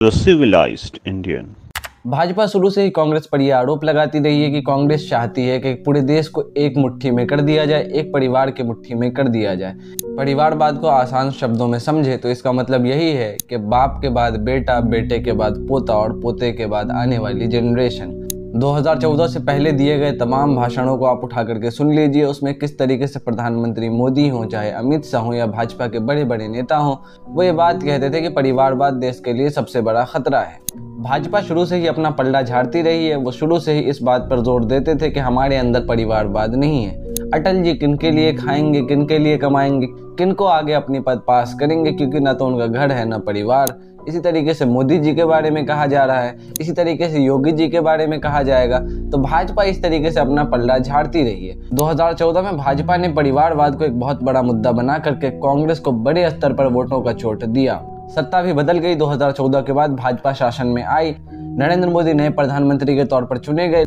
civilized Indian. Bhajpa शुरू से ही कांग्रेस पर यह आरोप लगाती रही है कि कांग्रेस चाहती है कि पूरे देश को एक मुट्ठी में कर दिया जाए, एक परिवार के मुट्ठी में कर दिया जाए परिवारवाद को आसान शब्दों में समझे तो इसका मतलब यही है कि बाप के बाद बेटा, बेटे के बाद पोता और पोते के बाद आने वाली जनरेशन 2014 से पहले दिए गए तमाम भाषणों को आप उठा करके सुन लीजिए। उसमें किस तरीके से प्रधानमंत्री मोदी हों, चाहे अमित शाह हों या भाजपा के बड़े बड़े नेता हों, वो ये बात कहते थे कि परिवारवाद देश के लिए सबसे बड़ा खतरा है। भाजपा शुरू से ही अपना पलड़ा झाड़ती रही है। वो शुरू से ही इस बात पर ज़ोर देते थे कि हमारे अंदर परिवारवाद नहीं है। अटल जी किन के लिए खाएँगे किन के लिए कमाएँगे किन को आगे अपनी पद पास करेंगे, क्योंकि ना तो उनका घर है, ना परिवार। इसी तरीके से मोदी जी के बारे में कहा जा रहा है, इसी तरीके से योगी जी के बारे में कहा जाएगा तो भाजपा इस तरीके से अपना पल्ला झाड़ती रही है। 2014 में भाजपा ने परिवारवाद को एक बहुत बड़ा मुद्दा बना करके कांग्रेस को बड़े स्तर पर वोटों का चोट दिया। सत्ता भी बदल गई 2014 के बाद भाजपा शासन में आई। नरेंद्र मोदी नए प्रधानमंत्री के तौर पर चुने गए।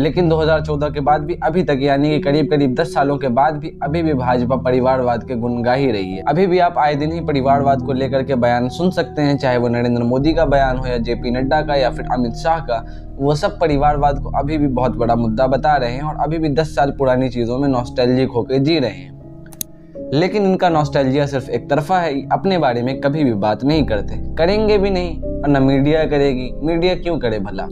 लेकिन 2014 के बाद भी अभी तक, यानी कि करीब करीब 10 सालों के बाद भी, अभी भी भाजपा परिवारवाद के गुण गा ही रही है। अभी भी आप आए दिन ही परिवारवाद को लेकर के बयान सुन सकते हैं, चाहे वो नरेंद्र मोदी का बयान हो या जेपी नड्डा का या फिर अमित शाह का। वो सब परिवारवाद को अभी भी बहुत बड़ा मुद्दा बता रहे हैं और अभी भी दस साल पुरानी चीज़ों में नॉस्टैल्जिक होकर जी रहे हैं। लेकिन इनका नॉस्टैल्जिया सिर्फ़ एक तरफा है, अपने बारे में कभी भी बात नहीं करते। करेंगे भी नहीं और न मीडिया करेगी। मीडिया क्यों करे भला?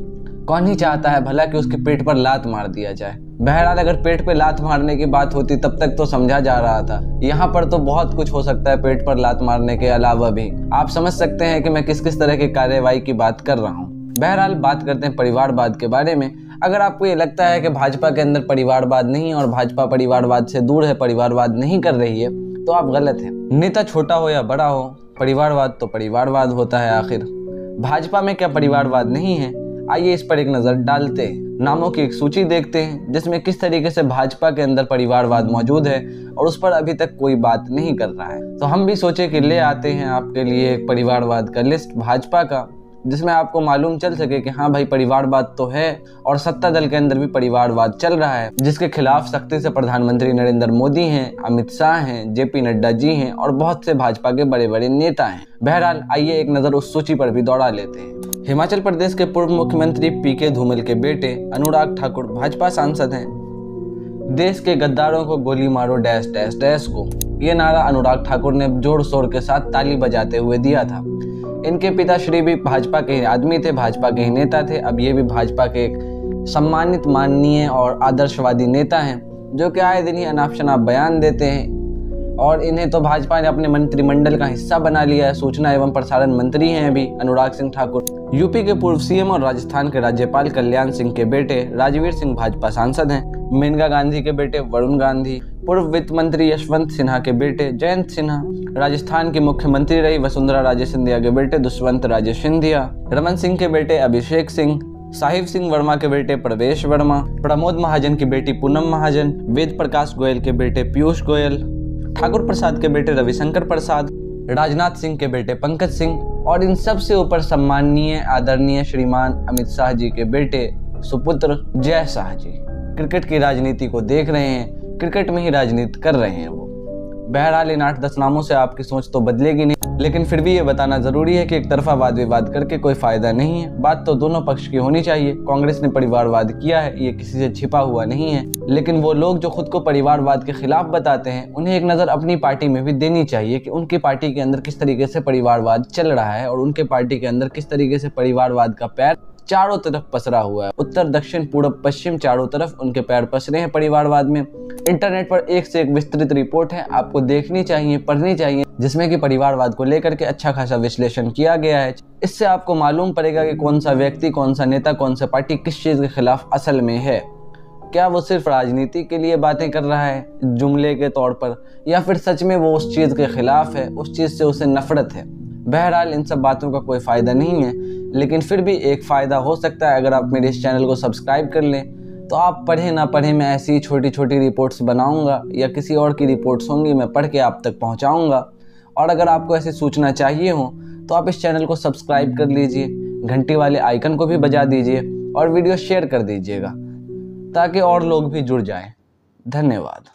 कौन ही चाहता है भला कि उसके पेट पर लात मार दिया जाए? बहरहाल, अगर पेट पे लात मारने की बात होती, तब तक तो समझा जा रहा था। यहाँ पर तो बहुत कुछ हो सकता है पेट पर लात मारने के अलावा भी। आप समझ सकते हैं कि मैं किस किस तरह की कार्यवाही की बात कर रहा हूँ। बहरहाल, बात करते हैं परिवारवाद के बारे में। अगर आपको ये लगता है कि भाजपा के अंदर परिवारवाद नहीं और भाजपा परिवारवाद से दूर है, परिवारवाद नहीं कर रही है तो आप गलत हैं। नेता छोटा हो या बड़ा हो, परिवारवाद तो परिवारवाद होता है आखिर। भाजपा में क्या परिवारवाद नहीं है? आइए इस पर एक नज़र डालते हैं। नामों की एक सूची देखते हैं, जिसमें किस तरीके से भाजपा के अंदर परिवारवाद मौजूद है और उस पर अभी तक कोई बात नहीं कर रहा है। तो हम भी सोचे कि ले आते हैं आपके लिए एक परिवारवाद का लिस्ट भाजपा का, जिसमें आपको मालूम चल सके कि हाँ भाई परिवारवाद तो है और सत्ता दल के अंदर भी परिवारवाद चल रहा है, जिसके खिलाफ सख्ती से प्रधानमंत्री नरेंद्र मोदी हैं, अमित शाह हैं, जेपी नड्डा जी हैं और बहुत से भाजपा के बड़े बड़े नेता हैं। बहरहाल आइए एक नज़र उस सूची पर भी दौड़ा लेते हैं। हिमाचल प्रदेश के पूर्व मुख्यमंत्री पी के धूमल के बेटे अनुराग ठाकुर भाजपा सांसद हैं। देश के गद्दारों को गोली मारो डैश डैश डैश को। ये नारा अनुराग ठाकुर ने ज़ोर शोर के साथ ताली बजाते हुए दिया था। इनके पिताश्री भी भाजपा के आदमी थे, भाजपा के ही नेता थे। अब ये भी भाजपा के एक सम्मानित, माननीय और आदर्शवादी नेता हैं, जो कि आए दिन ही अनाप शनाप बयान देते हैं। और इन्हें तो भाजपा ने अपने मंत्रिमंडल का हिस्सा बना लिया है। सूचना एवं प्रसारण मंत्री हैं अभी अनुराग सिंह ठाकुर। यूपी के पूर्व सीएम और राजस्थान के राज्यपाल कल्याण सिंह के बेटे राजवीर सिंह भाजपा सांसद हैं। मेनका गांधी के बेटे वरुण गांधी, पूर्व वित्त मंत्री यशवंत सिन्हा के बेटे जयंत सिन्हा, राजस्थान की मुख्यमंत्री रही वसुंधरा राजे सिंधिया के बेटे दुष्वंत राजे सिंधिया, रमन सिंह के बेटे अभिषेक सिंह, साहिब सिंह वर्मा के बेटे प्रवेश वर्मा, प्रमोद महाजन की बेटी पूनम महाजन वेद प्रकाश गोयल के बेटे पीयूष गोयल ठाकुर प्रसाद के बेटे रविशंकर प्रसाद, राजनाथ सिंह के बेटे पंकज सिंह और इन सबसे ऊपर सम्माननीय, आदरणीय श्रीमान अमित शाह जी के बेटे सुपुत्र जय शाह जी। क्रिकेट की राजनीति को देख रहे हैं, क्रिकेट में ही राजनीति कर रहे हैं वो। बहरहाल इन आठ दस नामों से आपकी सोच तो बदलेगी नहीं। लेकिन फिर भी ये बताना ज़रूरी है कि एक तरफा वाद विवाद करके कोई फ़ायदा नहीं है। बात तो दोनों पक्ष की होनी चाहिए। कांग्रेस ने परिवारवाद किया है, ये किसी से छिपा हुआ नहीं है। लेकिन वो लोग जो खुद को परिवारवाद के खिलाफ बताते हैं, उन्हें एक नज़र अपनी पार्टी में भी देनी चाहिए कि उनकी पार्टी के अंदर किस तरीके से परिवारवाद चल रहा है और उनके पार्टी के अंदर किस तरीके से परिवारवाद का पैर चारों तरफ़ पसरा हुआ है। उत्तर, दक्षिण, पूर्व, पश्चिम चारों तरफ़ उनके पैर पसरे हैं परिवारवाद में। इंटरनेट पर एक से एक विस्तृत रिपोर्ट है। आपको देखनी चाहिए, पढ़नी चाहिए, जिसमें कि परिवारवाद को लेकर के अच्छा खासा विश्लेषण किया गया है। इससे आपको मालूम पड़ेगा कि कौन सा व्यक्ति, कौन सा नेता, कौन सा पार्टी किस चीज़ के खिलाफ असल में है। क्या वो सिर्फ़ राजनीति के लिए बातें कर रहा है, जुमले के तौर पर, या फिर सच में वो उस चीज़ के खिलाफ है, उस चीज़ से उसे नफरत है? बहरहाल, इन सब बातों का कोई फ़ायदा नहीं है, लेकिन फिर भी एक फ़ायदा हो सकता है अगर आप मेरे इस चैनल को सब्सक्राइब कर लें। तो आप पढ़े ना पढ़े, मैं ऐसी छोटी छोटी रिपोर्ट्स बनाऊँगा, या किसी और की रिपोर्ट्स होंगी, मैं पढ़ के आप तक पहुंचाऊँगा। और अगर आपको ऐसी सूचना चाहिए हो तो आप इस चैनल को सब्सक्राइब कर लीजिए, घंटी वाले आइकन को भी बजा दीजिए, और वीडियो शेयर कर दीजिएगा, ताकि और लोग भी जुड़ जाएँ। धन्यवाद।